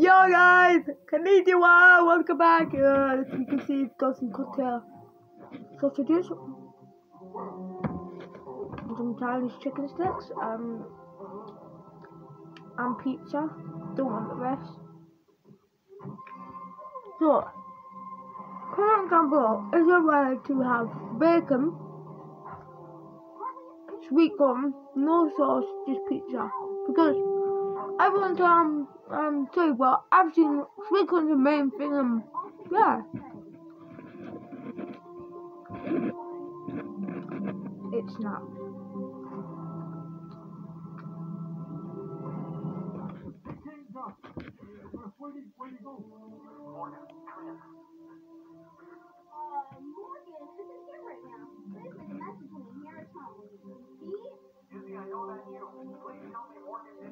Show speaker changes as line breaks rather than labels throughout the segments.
Yo guys, konnichiwa, welcome back. Uh, as you can see, it's got some cocktail sausages, some Chinese chicken sticks, um, and pizza. Don't want the rest. So, comment down below if you're to have bacon, sweet corn, no sauce, just pizza. Because everyone done um um too, but I've seen frequent the main thing Um, yeah. It's not.
Izzy, I know you. Please tell me Morgan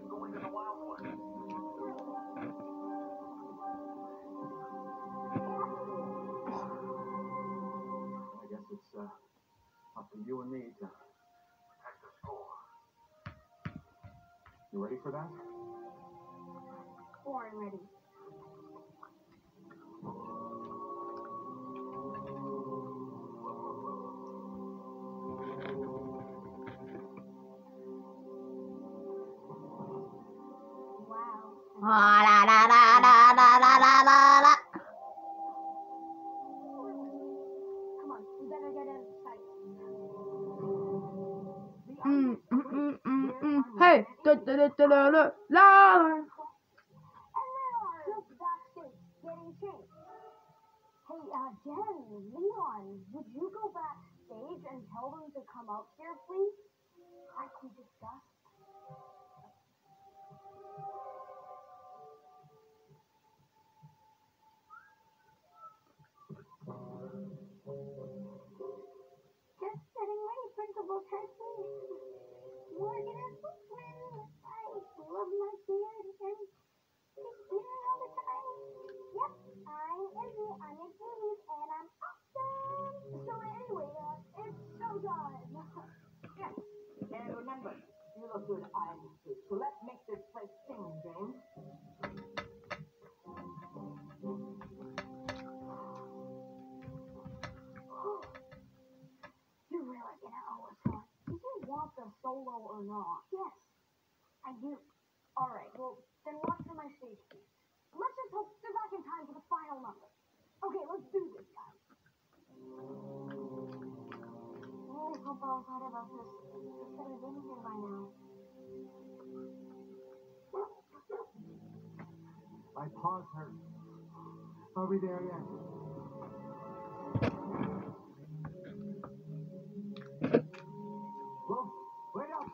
you and me to protect the school. You ready for that?
Born ready. Wow.
Ah, la, la, la, la,
changed. Hey, uh, Jen, Leon, would you go backstage and tell them to come up here, please? Like we discussed.
You look good eyeing too. So let's make this place sing, James.
You're really gonna owe us one. Did you want the solo or not? Yes, I do. All right. Well, then watch for my stage piece. Let's just hope they're back in time for the final number. Okay, let's do this, guys. Really hope I was right about this. Should have been here by now.
My paws hurt. Are we there yet? Wait up!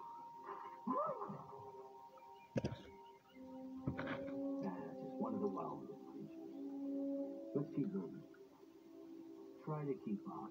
One of the. Let's keep moving. Try to keep up.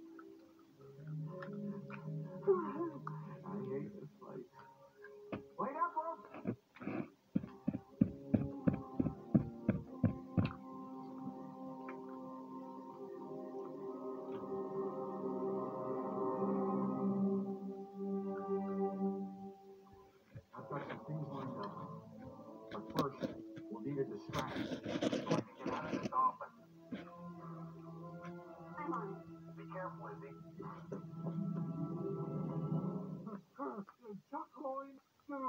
Izzy!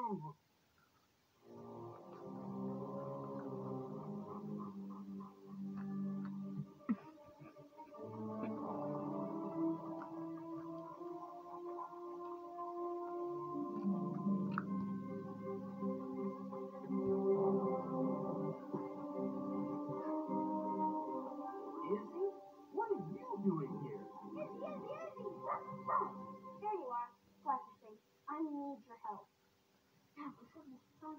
What are you doing here?
Izzy, Izzy, Izzy. There you are, Face. I need your help. A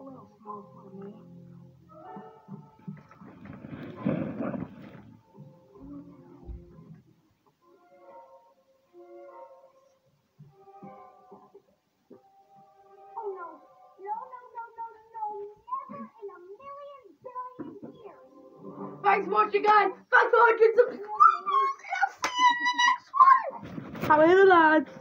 little small for me. Oh no, no, no, no, no, no, never in a million billion years.
Thanks for watching, guys. Thanks for watching. Subscribe. I'll see you in the next one. How are you, lads?